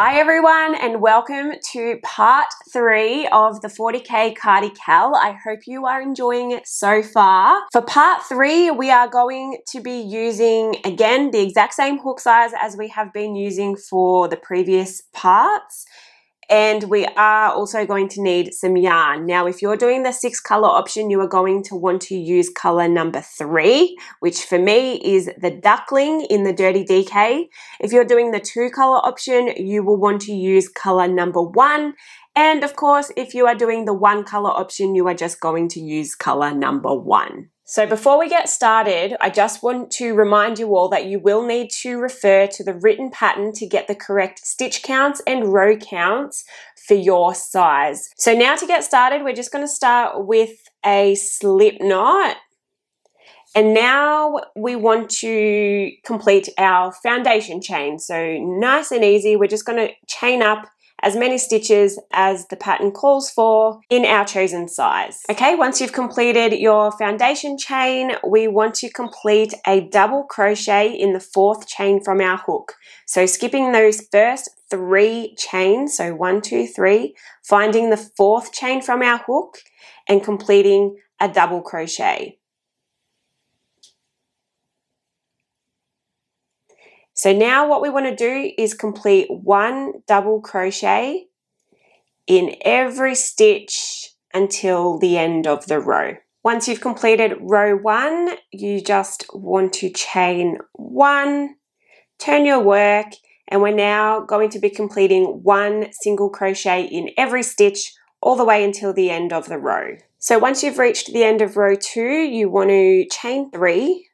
Hi everyone and welcome to part three of the 40k Cardi Cal. I hope you are enjoying it so far. For part three, we are going to be using again the exact same hook size as we have been using for the previous parts. And we are also going to need some yarn. Now, if you're doing the six color option, you are going to want to use color number three, which for me is the duckling in the Dirty DK. If you're doing the two color option, you will want to use color number one. And of course, if you are doing the one color option, you are just going to use color number one. So before we get started, I just want to remind you all that you will need to refer to the written pattern to get the correct stitch counts and row counts for your size. So now to get started, we're just going to start with a slip knot. And now we want to complete our foundation chain. So nice and easy, we're just going to chain up as many stitches as the pattern calls for in our chosen size. Okay, once you've completed your foundation chain, we want to complete a double crochet in the fourth chain from our hook. So skipping those first three chains, so one, two, three, finding the fourth chain from our hook and completing a double crochet. So now what we want to do is complete one double crochet in every stitch until the end of the row. Once you've completed row one, you just want to chain one, turn your work, and we're now going to be completing one single crochet in every stitch all the way until the end of the row. So once you've reached the end of row two, you want to chain three,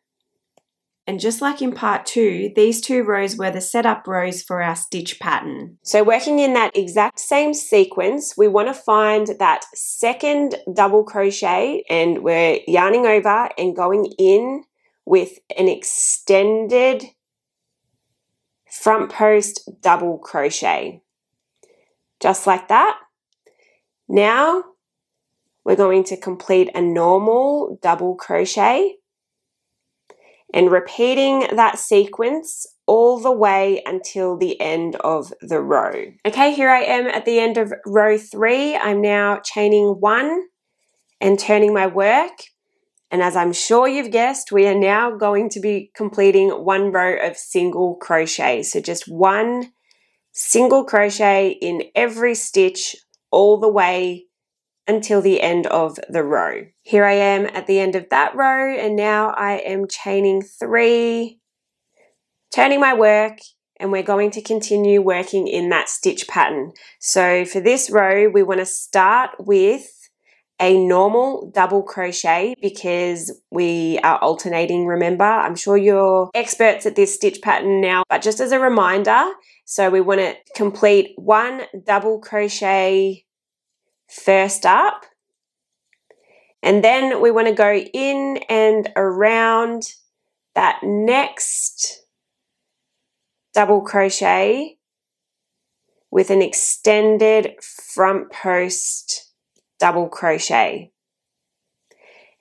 and just like in part two, these two rows were the setup rows for our stitch pattern. So working in that exact same sequence, we want to find that second double crochet and we're yarning over and going in with an extended front post double crochet. Just like that. Now we're going to complete a normal double crochet and repeating that sequence all the way until the end of the row. Okay, here I am at the end of row three. I'm now chaining one and turning my work. And as I'm sure you've guessed, we are now going to be completing one row of single crochet. So just one single crochet in every stitch all the way until the end of the row. Here I am at the end of that row and now I am chaining three, turning my work and we're going to continue working in that stitch pattern. So for this row, we want to start with a normal double crochet because we are alternating, remember? I'm sure you're experts at this stitch pattern now, but just as a reminder, so we want to complete one double crochet first up. And then we want to go in and around that next double crochet with an extended front post double crochet.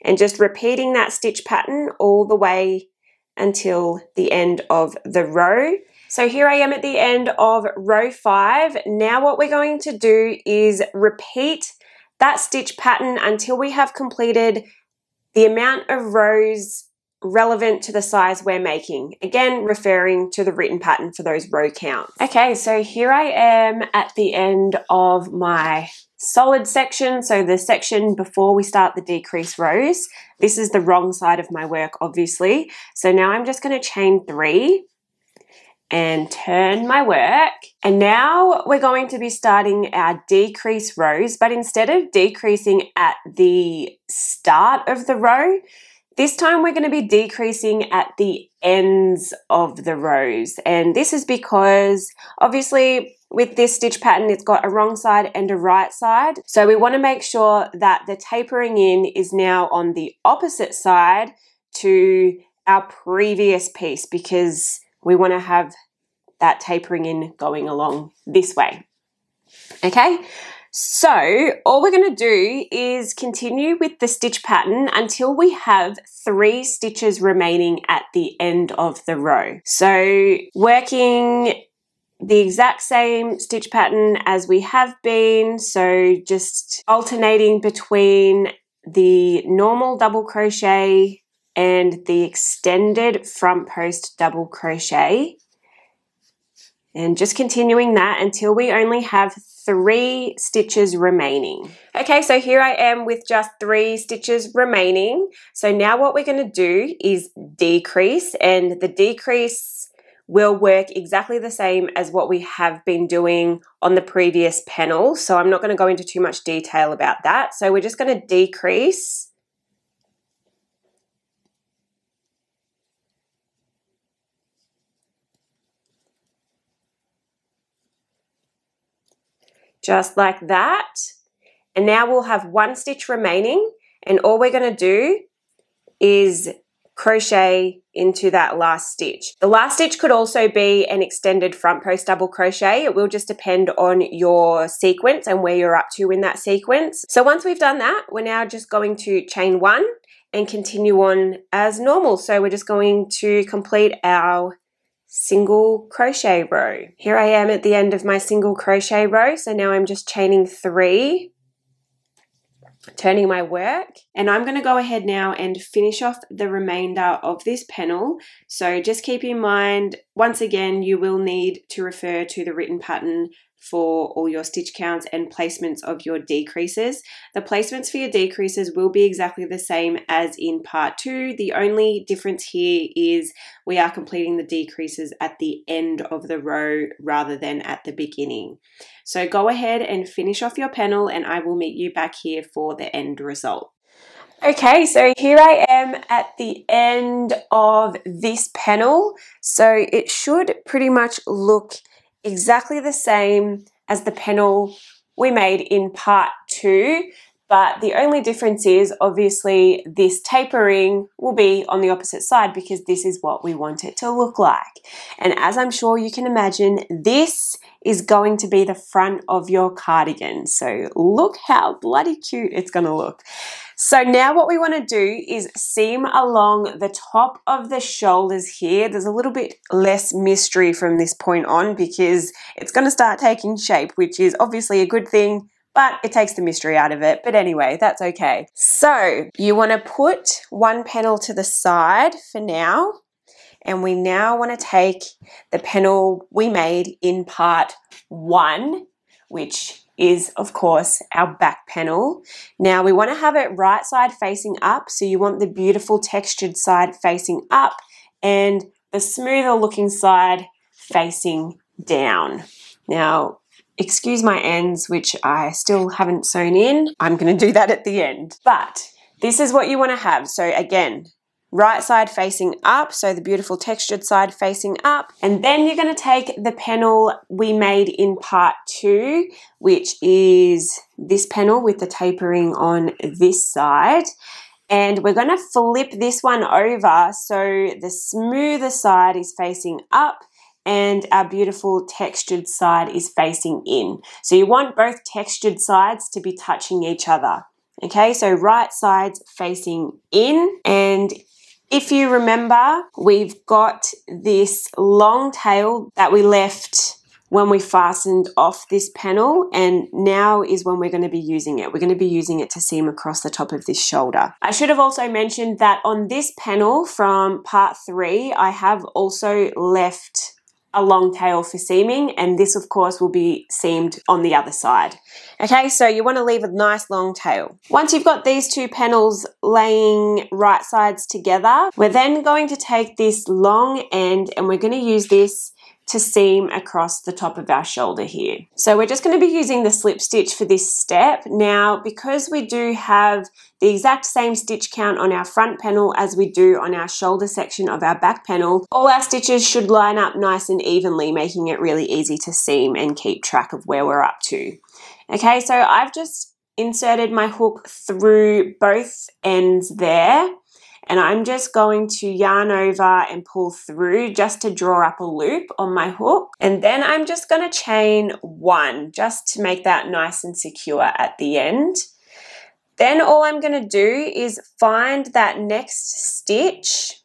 And just repeating that stitch pattern all the way until the end of the row. So here I am at the end of row five. Now what we're going to do is repeat that stitch pattern until we have completed the amount of rows relevant to the size we're making. Again, referring to the written pattern for those row counts. Okay, so here I am at the end of my solid section. So the section before we start the decrease rows. This is the wrong side of my work, obviously. So now I'm just gonna chain three and turn my work. And now we're going to be starting our decrease rows, but instead of decreasing at the start of the row, this time we're going to be decreasing at the ends of the rows. And this is because obviously with this stitch pattern, it's got a wrong side and a right side. So we want to make sure that the tapering in is now on the opposite side to our previous piece because we want to have that tapering in going along this way. Okay, so all we're going to do is continue with the stitch pattern until we have three stitches remaining at the end of the row. So working the exact same stitch pattern as we have been. So just alternating between the normal double crochet and the extended front post double crochet. And just continuing that until we only have three stitches remaining. Okay, so here I am with just three stitches remaining. So now what we're going to do is decrease and the decrease will work exactly the same as what we have been doing on the previous panel. So I'm not going to go into too much detail about that. So we're just going to decrease just like that. And now we'll have one stitch remaining and all we're going to do is crochet into that last stitch. The last stitch could also be an extended front post double crochet. It will just depend on your sequence and where you're up to in that sequence. So once we've done that, we're now just going to chain one and continue on as normal. So we're just going to complete our single crochet row. Here I am at the end of my single crochet row. So now I'm just chaining three, turning my work. And I'm going to go ahead now and finish off the remainder of this panel. So just keep in mind, once again, you will need to refer to the written pattern for all your stitch counts and placements of your decreases. The placements for your decreases will be exactly the same as in part two. The only difference here is we are completing the decreases at the end of the row rather than at the beginning. So go ahead and finish off your panel and I will meet you back here for the end result. Okay, so here I am at the end of this panel. So it should pretty much look exactly the same as the panel we made in part two, but the only difference is obviously this tapering will be on the opposite side because this is what we want it to look like. And as I'm sure you can imagine, this is going to be the front of your cardigan. So look how bloody cute it's going to look. So now what we want to do is seam along the top of the shoulders here. There's a little bit less mystery from this point on because it's going to start taking shape, which is obviously a good thing, but it takes the mystery out of it. But anyway, that's okay. So you want to put one panel to the side for now. And we now want to take the panel we made in part one, which is of course our back panel. Now we want to have it right side facing up. So you want the beautiful textured side facing up and the smoother looking side facing down. Now, excuse my ends, which I still haven't sewn in. I'm going to do that at the end. But this is what you want to have. So again, right side facing up, so the beautiful textured side facing up. And then you're going to take the panel we made in part two, which is this panel with the tapering on this side. And we're going to flip this one over so the smoother side is facing up and our beautiful textured side is facing in. So you want both textured sides to be touching each other. Okay, so right sides facing in and if you remember, we've got this long tail that we left when we fastened off this panel and now is when we're going to be using it. We're going to be using it to seam across the top of this shoulder. I should have also mentioned that on this panel from part three, I have also left a long tail for seaming and this of course will be seamed on the other side. Okay, so you want to leave a nice long tail. Once you've got these two panels laying right sides together, we're then going to take this long end and we're going to use this to seam across the top of our shoulder here. So we're just going to be using the slip stitch for this step. Now, because we do have the exact same stitch count on our front panel as we do on our shoulder section of our back panel, all our stitches should line up nice and evenly, making it really easy to seam and keep track of where we're up to. Okay, so I've just inserted my hook through both ends there and I'm just going to yarn over and pull through just to draw up a loop on my hook. And then I'm just going to chain one just to make that nice and secure at the end. Then all I'm going to do is find that next stitch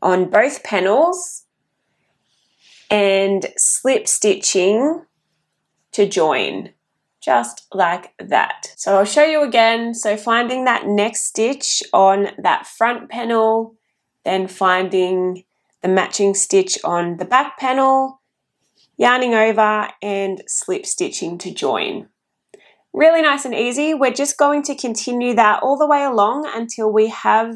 on both panels and slip stitching to join just like that. So I'll show you again. So finding that next stitch on that front panel, then finding the matching stitch on the back panel, yarning over and slip stitching to join. Really nice and easy. We're just going to continue that all the way along until we have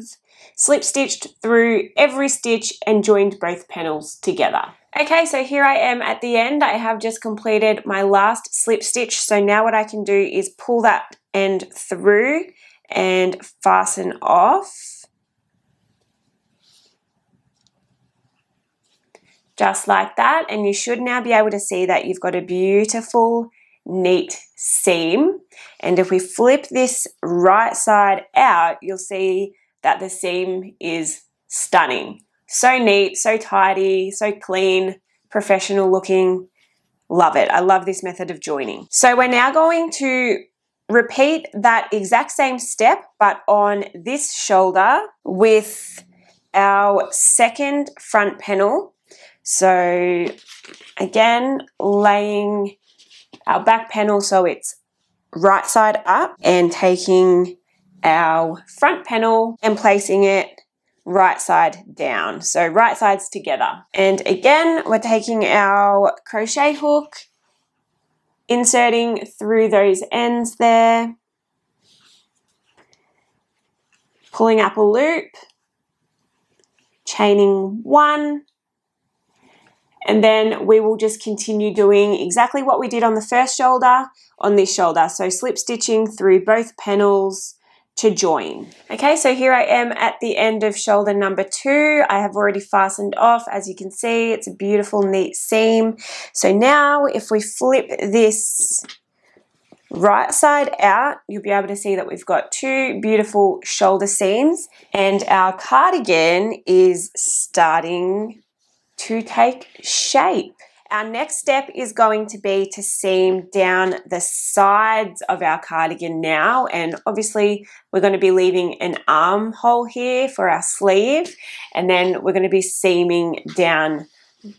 slip stitched through every stitch and joined both panels together. Okay, so here I am at the end. I have just completed my last slip stitch. So now what I can do is pull that end through and fasten off. Just like that. And you should now be able to see that you've got a beautiful, neat seam. And if we flip this right side out, you'll see that the seam is stunning. So neat, so tidy, so clean, professional looking. Love it. I love this method of joining. So we're now going to repeat that exact same step, but on this shoulder with our second front panel. So again, laying our back panel so it's right side up and taking our front panel and placing it right side down. So right sides together. And again, we're taking our crochet hook, inserting through those ends there, pulling up a loop, chaining one, and then we will just continue doing exactly what we did on the first shoulder on this shoulder. So slip stitching through both panels, to join. Okay, so here I am at the end of shoulder number two. I have already fastened off. As you can see, it's a beautiful, neat seam. So now if we flip this right side out, you'll be able to see that we've got two beautiful shoulder seams and our cardigan is starting to take shape. Our next step is going to be to seam down the sides of our cardigan now and obviously we're going to be leaving an armhole here for our sleeve and then we're going to be seaming down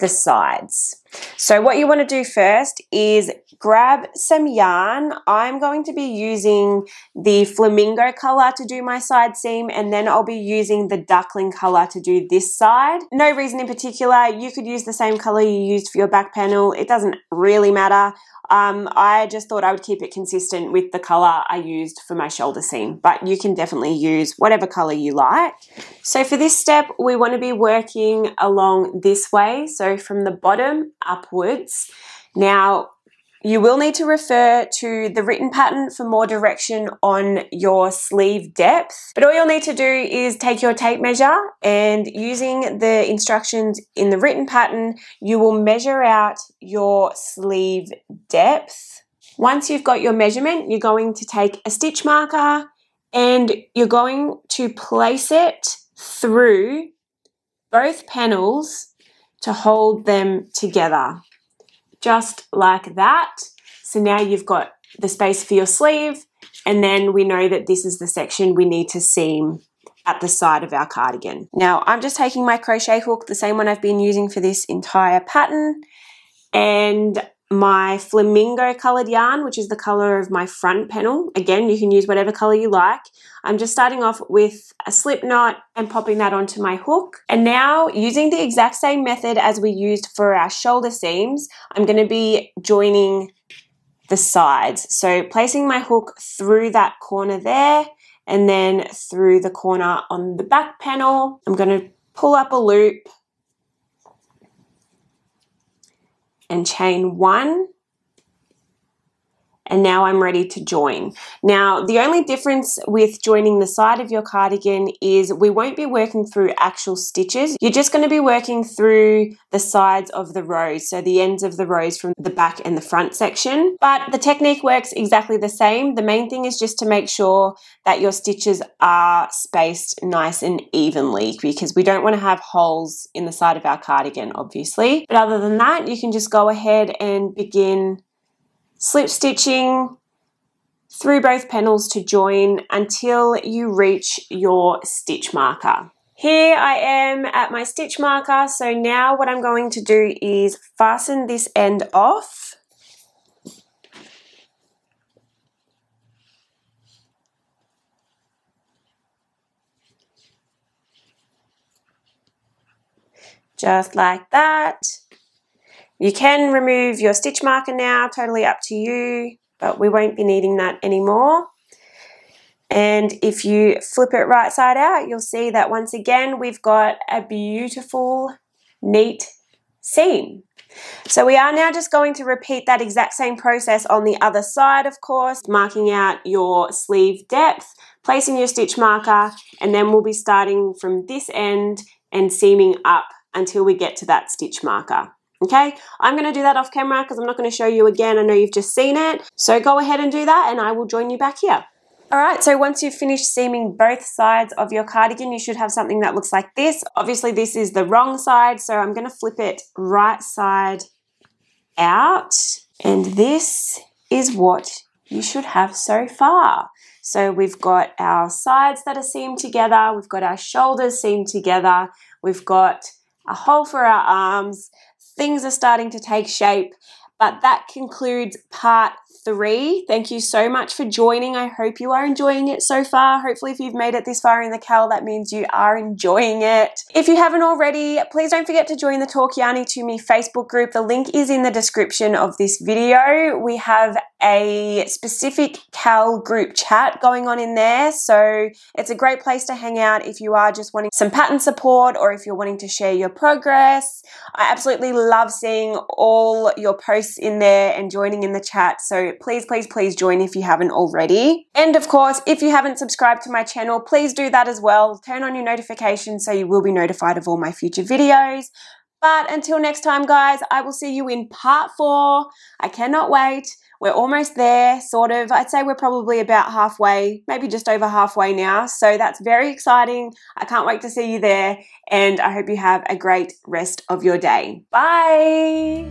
the sides. So what you want to do first is grab some yarn. I'm going to be using the flamingo color to do my side seam and then I'll be using the duckling color to do this side. No reason in particular. You could use the same color you used for your back panel. It doesn't really matter. Um, I just thought I would keep it consistent with the color I used for my shoulder seam, but you can definitely use whatever color you like. So for this step, we want to be working along this way. So from the bottom upwards. Now, you will need to refer to the written pattern for more direction on your sleeve depth. But all you'll need to do is take your tape measure and using the instructions in the written pattern, you will measure out your sleeve depth. Once you've got your measurement, you're going to take a stitch marker and you're going to place it through both panels to hold them together just like that. So now you've got the space for your sleeve and then we know that this is the section we need to seam at the side of our cardigan. Now I'm just taking my crochet hook, the same one I've been using for this entire pattern, and my flamingo colored yarn, which is the color of my front panel. Again, you can use whatever color you like. I'm just starting off with a slip knot and popping that onto my hook. And now using the exact same method as we used for our shoulder seams, I'm gonna be joining the sides. So placing my hook through that corner there and then through the corner on the back panel. I'm gonna pull up a loop and chain one and now I'm ready to join. Now, the only difference with joining the side of your cardigan is we won't be working through actual stitches. You're just going to be working through the sides of the rows, so the ends of the rows from the back and the front section. But the technique works exactly the same. The main thing is just to make sure that your stitches are spaced nice and evenly because we don't want to have holes in the side of our cardigan, obviously. But other than that, you can just go ahead and begin slip stitching through both panels to join until you reach your stitch marker. Here I am at my stitch marker. So now what I'm going to do is fasten this end off. Just like that. You can remove your stitch marker now, totally up to you, but we won't be needing that anymore. And if you flip it right side out, you'll see that once again, we've got a beautiful, neat seam. So we are now just going to repeat that exact same process on the other side, of course, marking out your sleeve depth, placing your stitch marker, and then we'll be starting from this end and seaming up until we get to that stitch marker. Okay, I'm going to do that off camera because I'm not going to show you again. I know you've just seen it. So go ahead and do that and I will join you back here. All right, so once you've finished seaming both sides of your cardigan, you should have something that looks like this. Obviously, this is the wrong side, so I'm gonna flip it right side out. And this is what you should have so far. So we've got our sides that are seamed together, we've got our shoulders seamed together, we've got a hole for our arms, things are starting to take shape, but that concludes part three. Thank you so much for joining. I hope you are enjoying it so far. Hopefully, if you've made it this far in the CAL, that means you are enjoying it. If you haven't already, please don't forget to join the Talk Yarny to Me Facebook group. The link is in the description of this video. We have a specific Cal group chat going on in there. So it's a great place to hang out if you are just wanting some pattern support or if you're wanting to share your progress. I absolutely love seeing all your posts in there and joining in the chat. So please, please, please join if you haven't already. And of course, if you haven't subscribed to my channel, please do that as well. Turn on your notifications so you will be notified of all my future videos. But until next time, guys, I will see you in part four. I cannot wait. We're almost there, sort of. I'd say we're probably about halfway, maybe just over halfway now. So that's very exciting. I can't wait to see you there. And I hope you have a great rest of your day. Bye.